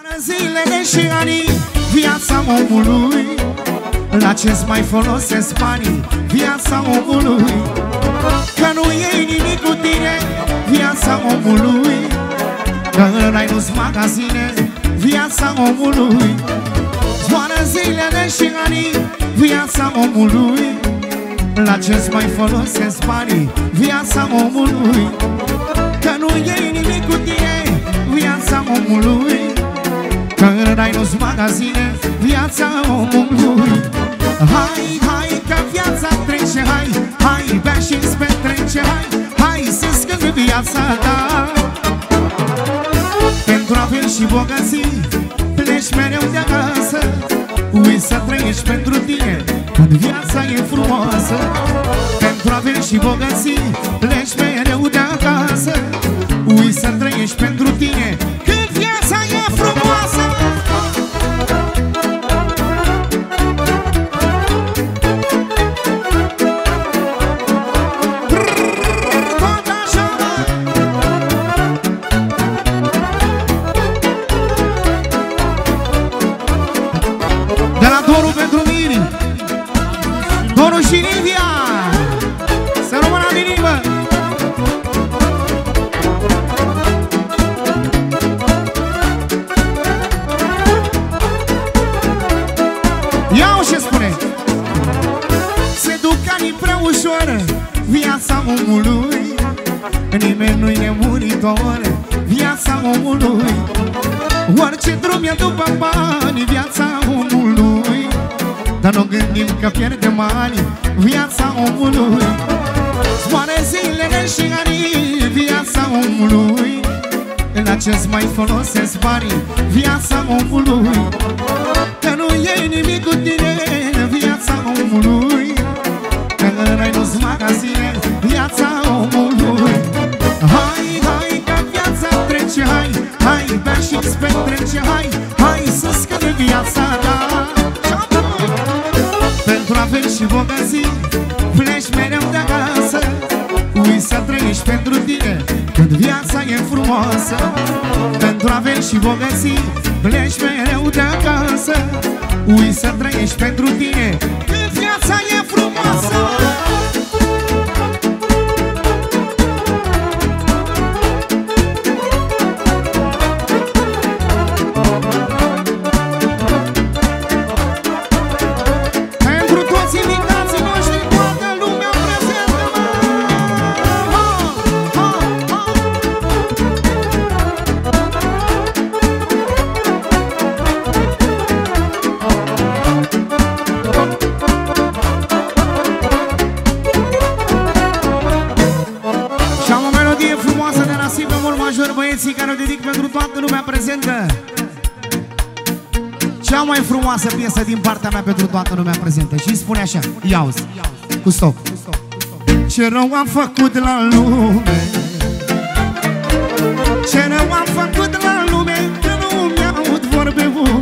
Zilele și anii, viața omului. La ce-ți mai folosesc banii, viața omului. Că nu iei nimic cu tine, viața omului. Că n-ai nu magazine, viața omului. Zboară zilele și anii, viața omului. La ce-ți mai folosesc banii, viața omului. Că nu iei nimic cu tine, viața omului Că n-ai nu magazine, viața omului. Hai, hai, că viața trece, hai Hai, bea și-ți petrece, hai Hai să scăpi viața ta. Pentru averi și bogății Pleci mereu de acasă. Ui să trăiești pentru tine Când viața e frumoasă. Pentru averi și bogății Pleci mereu e muritor Viața omului. Orice drum e după bani Viața omului. Dar nu gândim că pierdem ani Viața omului. Zboare zilele și anii Viața omului. La ce-ți mai folosesc banii Viața omului. Că nu iei nimic cu tine frumoasă Pentru averi și bogății Pleci mereu de acasă. Ui să trăiești pentru tine frumoasă piesă din partea mea pentru toată lumea prezentă. Și spune așa, ia uzi, cu stop. Ce rău am făcut la lume. Ce rău am făcut la lume Că nu mi-aud vorbe bune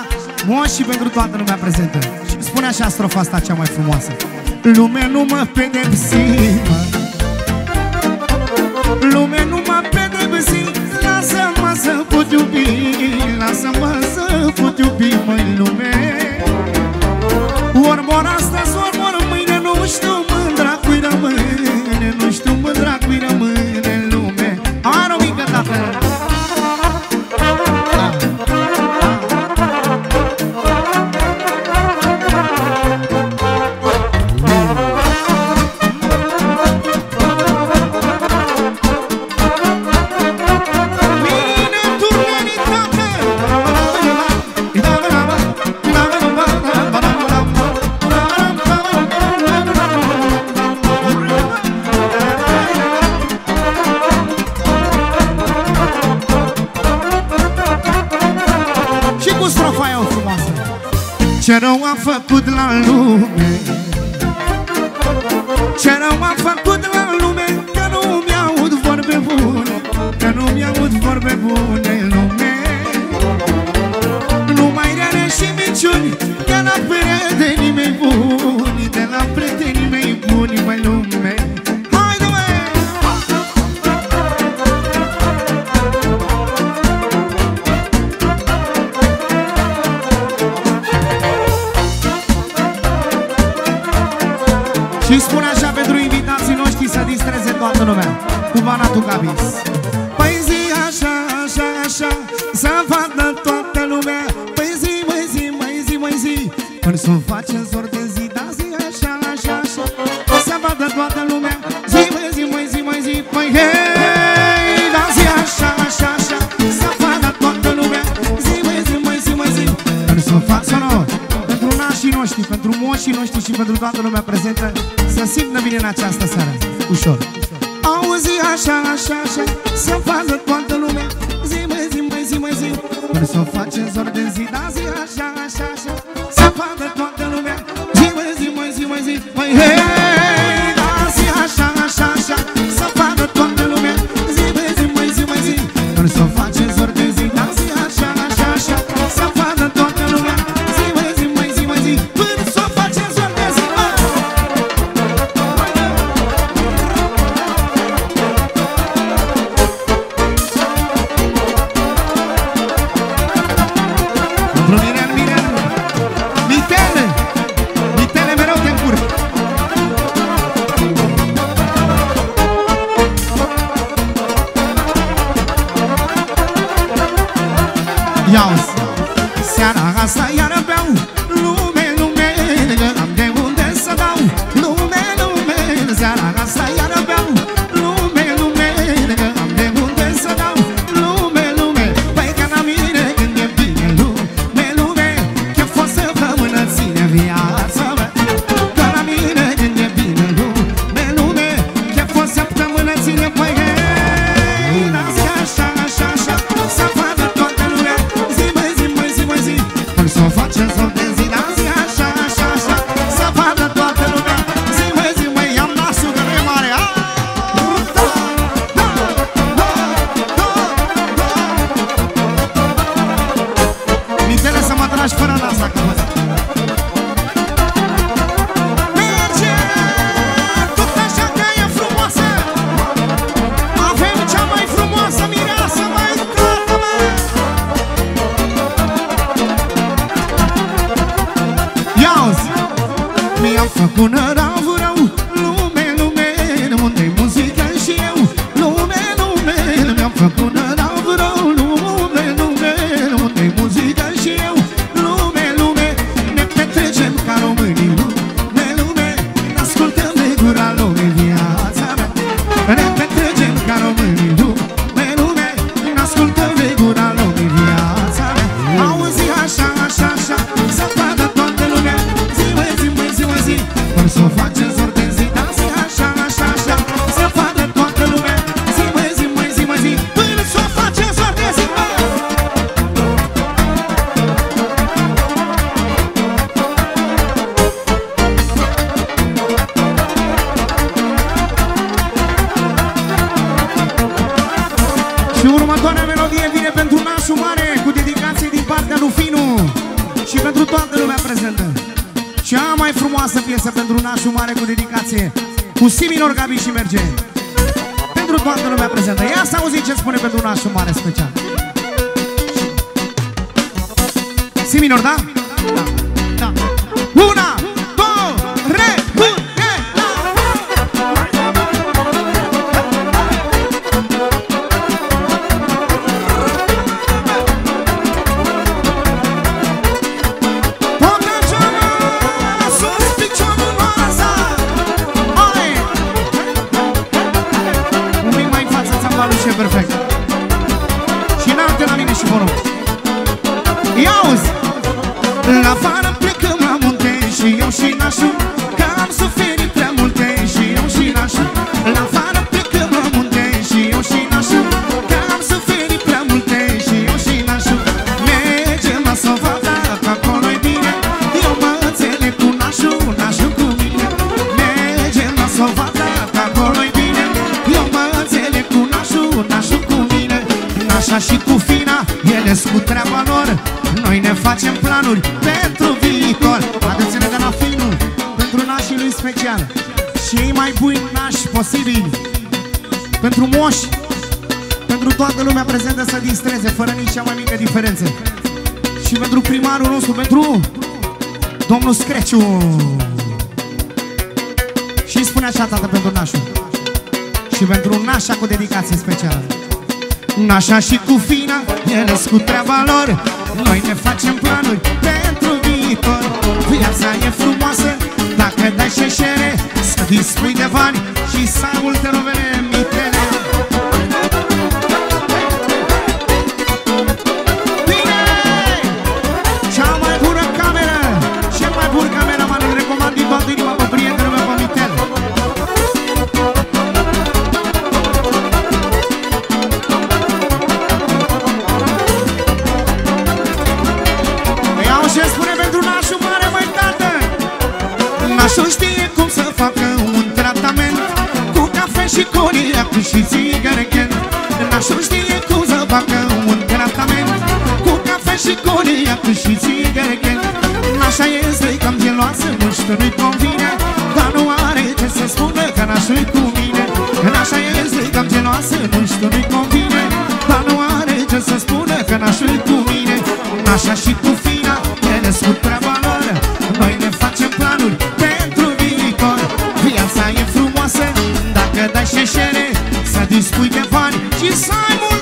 mare, nașa Moș și pentru toată lumea prezentă. Și spune așa strofa asta cea mai frumoasă. Lumea nu mă pedepsi mă. Lumea nu m-a pedepsit Lasă-mă să pot iubi. Lasă-mă să pot iubi, măi lume. Ori mor astăzi, ori mor mâine Nu știu făcut la lume. Banatu Gabis Păi zi așa, așa, așa Să vadă toată lumea. Păi zi, măi zi, măi zi, măi zi Când s-o face zor de zi Da zi așa, așa, așa Să vadă toată lumea. Zi, măi zi, măi zi, măi zi Păi hei, da zi așa, așa, așa Să vadă toată lumea. Zi, măi zi, măi zi, măi zi Când s-o fac Pentru nașii noștri, pentru moșii noștri Și pentru toată lumea prezentă Să simtă bine în această seară. Ușor. asha, asha, asha. Asta iară Cea mai frumoasă piesă pentru nașul mare cu dedicație. Cu Siminor Gabi și merge. Pentru toată lumea prezentă. Ia să auzim ce spune pentru nașul mare special. Siminor, da? Da, da. Una! afară plecăm la munte Și eu și nașul Cam să Pentru moși, pentru toată lumea prezentă să distreze Fără nici cea mai mică diferență. Și pentru primarul nostru, pentru domnul Screciu. Și spune așa, tată, pentru nașul. Și pentru nașa cu dedicație specială. Nașa și cu fina, ele cu treaba lor. Noi ne facem planuri pentru viitor. Viața e frumoasă dacă dai șeșere Să dispui de bani. Și să ai multe rovele mitele și coniac și țigarechel Nașa este cam geloasă, nu știu, nu-i convine. Dar nu are ce să spună că nașul cu mine. Nașa este cam geloasă, nu știu, nu-i convine. Dar nu are ce să spună că nașul cu mine. Nașa și cu fina, ele sunt treaba lor. Noi ne facem planuri pentru viitor. Viața e frumoasă dacă dai șeșere dispui de bani și să ai multe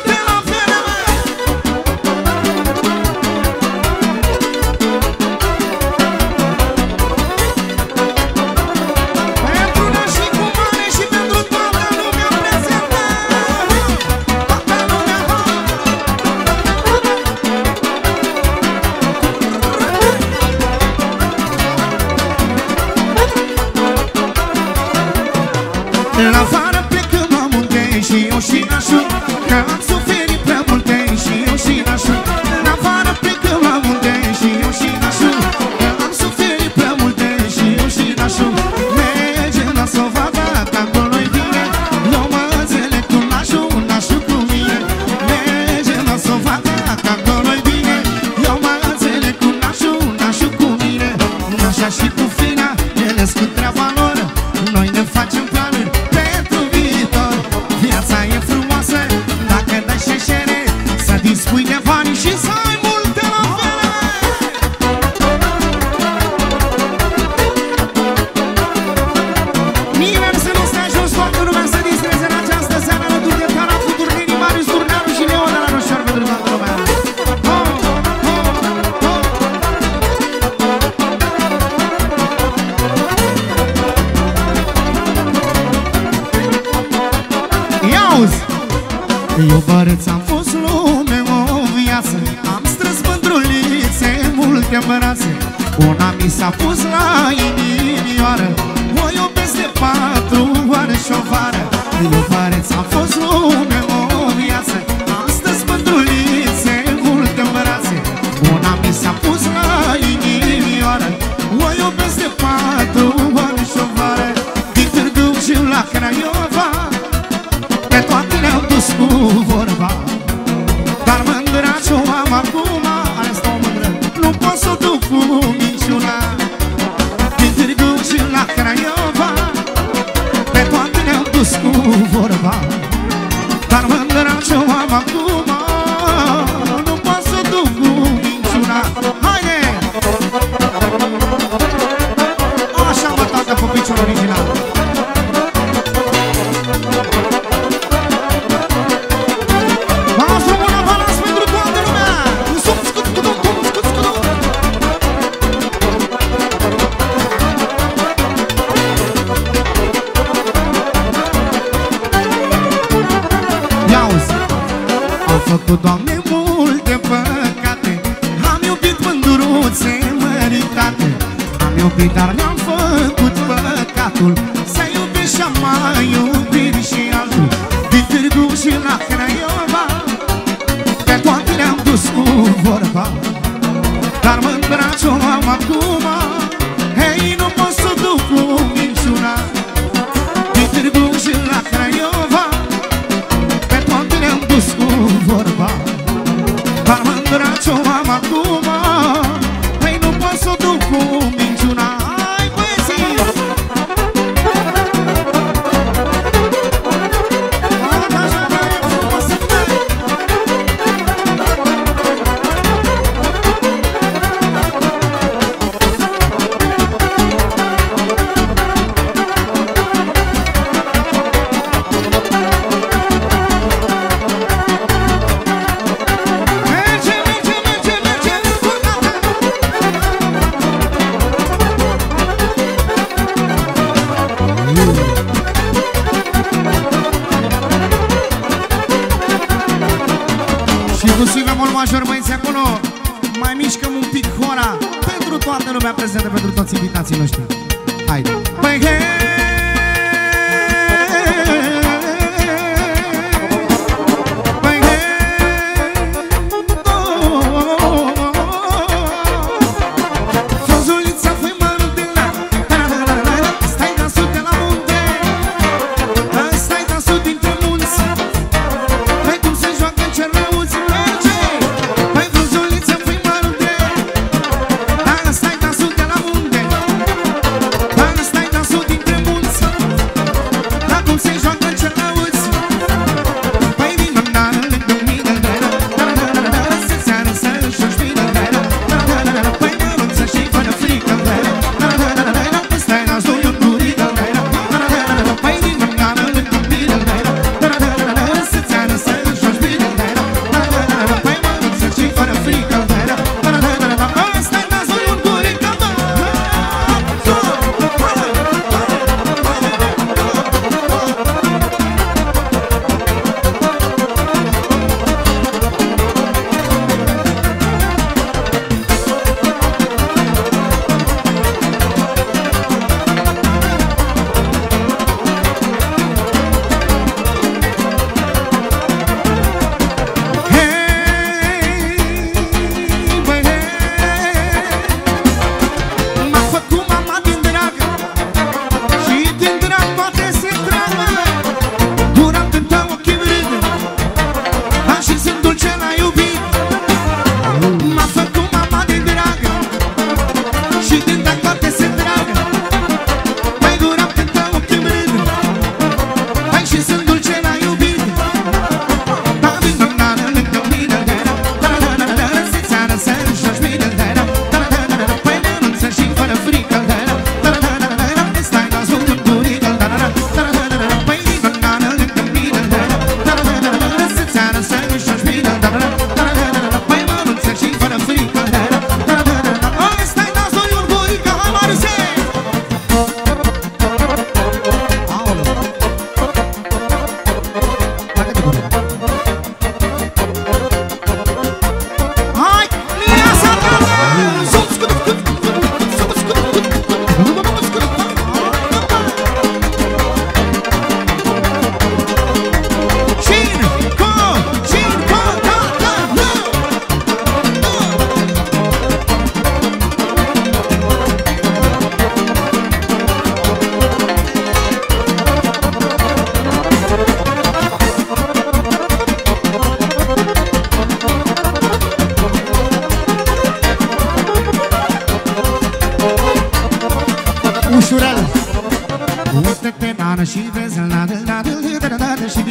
Ia-uzi! Eu bărăț am fost lume o viață. Am strâns mândrulițe, multe brațe. Una mi s-a pus la inimioară. O iubesc de patru ore și o vară. Eu bărăț am fost lume o vorba. Dar mândra ce-o am acum Are stau mândră. Nu pot să o duc cu minciuna. Din Târgu și la Craiova Pe toate le-au dus cu vorba. Dar mândra ce-o am acum făcut, Doamne, multe păcate. Am iubit mânduruțe măritate. Am iubit, dar mi-am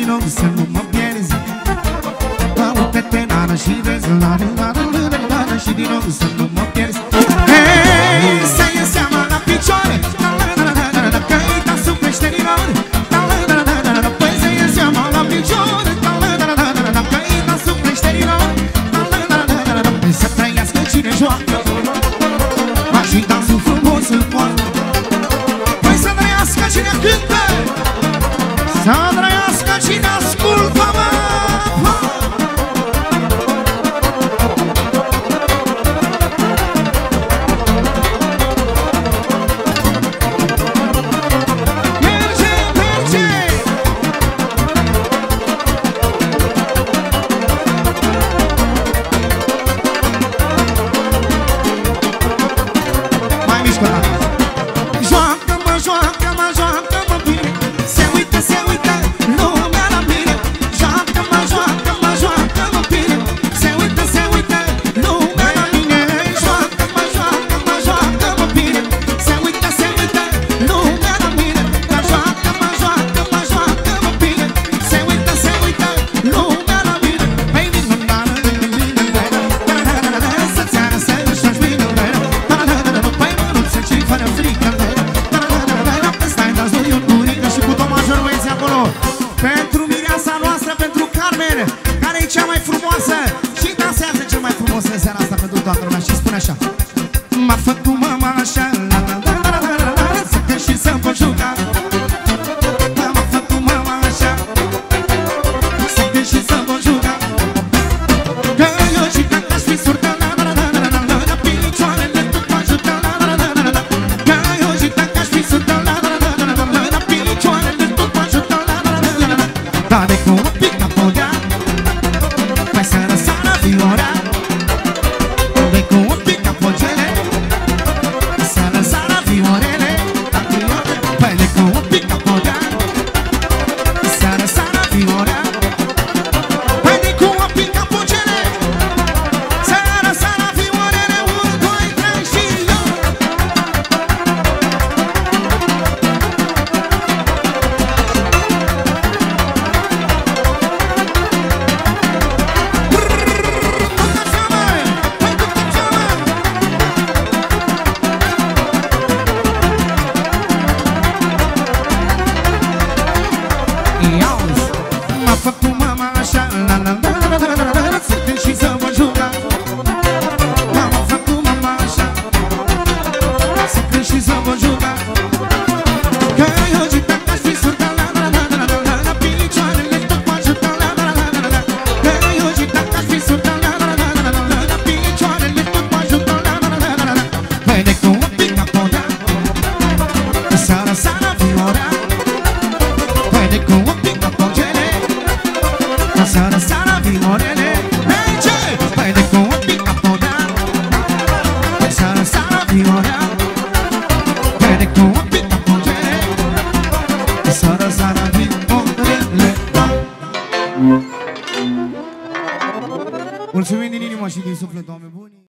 rog să nu mă pierzi. Dau pe penară și vezi La râ, la râ, la râ, Și din nou să nu mă pierzi. Hei, să ies seama la picioare. Toată lumea și spune așa